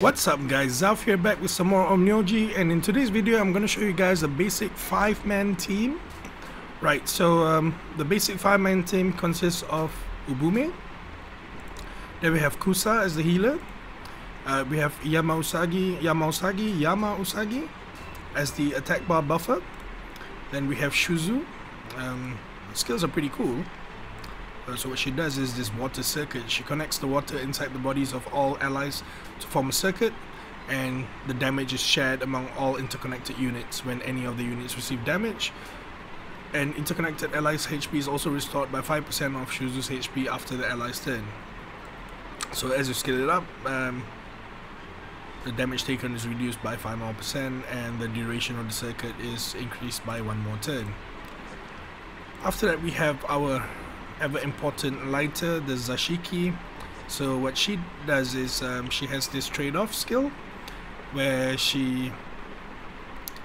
What's up guys, Zaff here back with some more Onmyoji and in today's video I'm going to show you guys a basic 5-man team. Right, so um, the basic 5-man team consists of Ubume, then we have Kusa as the healer, uh, we have Yama Usagi, Yama Usagi, Yama Usagi as the attack bar buffer, then we have Shuzu, um, skills are pretty cool. So what she does is this water circuit. She connects the water inside the bodies of all allies to form a circuit and the damage is shared among all interconnected units when any of the units receive damage. And interconnected allies' HP is also restored by 5% of Shuzu's HP after the ally's turn. So as you scale it up, um, the damage taken is reduced by 5 more percent and the duration of the circuit is increased by one more turn. After that we have our ever important lighter, the Zashiki. So what she does is um, she has this trade-off skill where she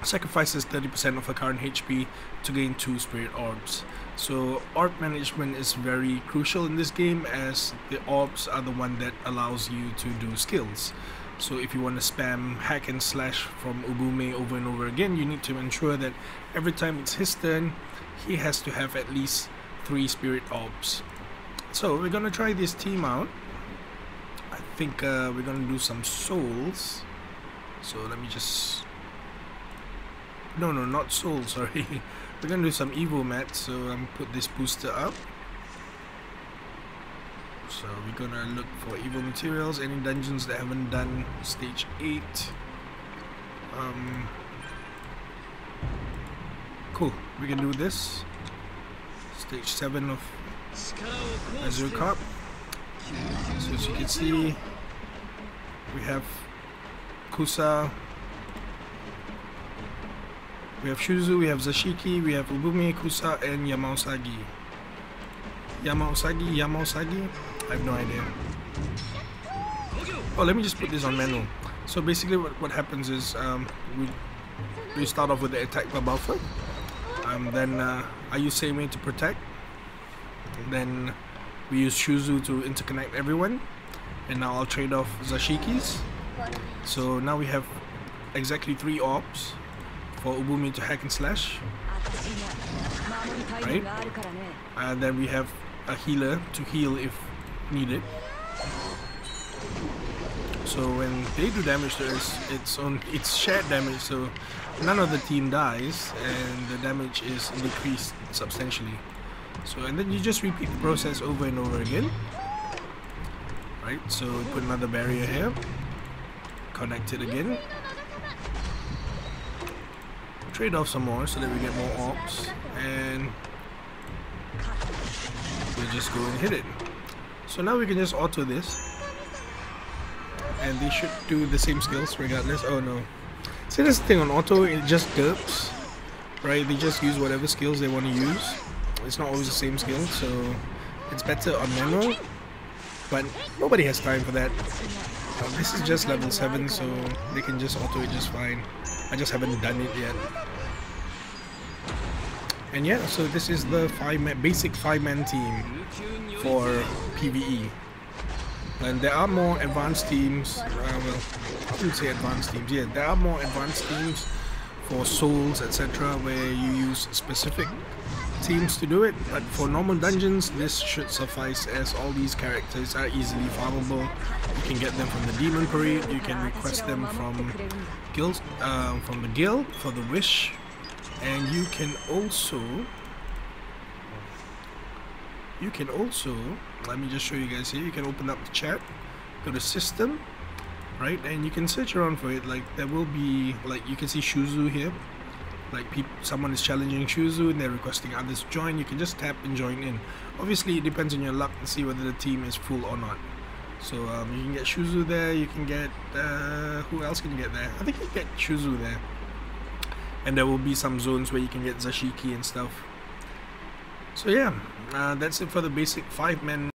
sacrifices 30% of her current HP to gain 2 spirit orbs. So orb management is very crucial in this game as the orbs are the one that allows you to do skills. So if you want to spam hack and slash from Ubume over and over again, you need to ensure that every time it's his turn, he has to have at least three spirit orbs. So we're gonna try this team out. I think uh, we're gonna do some souls. So let me just no no not souls sorry we're gonna do some evo mats so I'm gonna put this booster up so we're gonna look for evo materials any dungeons that haven't done stage 8 um cool we can do this stage 7 of Azure Cup. So as you can see, we have Kusa, we have Shuzu, we have Zashiki, we have Ubume, Kusa, and Yamausagi. Yamausagi, Yamausagi? I have no idea. Oh, let me just put this on manual. So basically what, what happens is um, we, we start off with the attack by buffer. Um, then uh, I use Seimei to protect. Then we use Shuzu to interconnect everyone. And now I'll trade off Zashikis. So now we have exactly three orbs for Ubume to hack and slash. Right? And then we have a healer to heal if needed. So when they do damage to us, it's on it's shared damage. So none of the team dies and the damage is decreased substantially. So and then you just repeat the process over and over again. Right, so put another barrier here. Connect it again. Trade off some more so that we get more orbs and we just go and hit it. So now we can just auto this and they should do the same skills regardless. Oh no. See this thing on auto, it just derps, right? They just use whatever skills they want to use. It's not always the same skill, so it's better on manual. But nobody has time for that. Uh, this is just level 7, so they can just auto it just fine. I just haven't done it yet. And yeah, so this is the five man, basic five-man team for PvE. And there are more advanced teams, uh, well, I wouldn't say advanced teams, yeah, there are more advanced teams for souls, etc., where you use specific teams to do it, but for normal dungeons, this should suffice as all these characters are easily farmable. You can get them from the Demon Parade, you can request them from guild, uh, from the guild for the wish, and you can also you can also let me just show you guys here you can open up the chat go to system right and you can search around for it. Like there will be like you can see Shuzu here. Like people someone is challenging Shuzu and they're requesting others to join. You can just tap and join in. Obviously it depends on your luck to see whether the team is full or not. So um, you can get Shuzu there you can get uh, who else can you get there? I think you can get Shuzu there. And there will be some zones where you can get Zashiki and stuff so yeah uh, that's it for the basic five men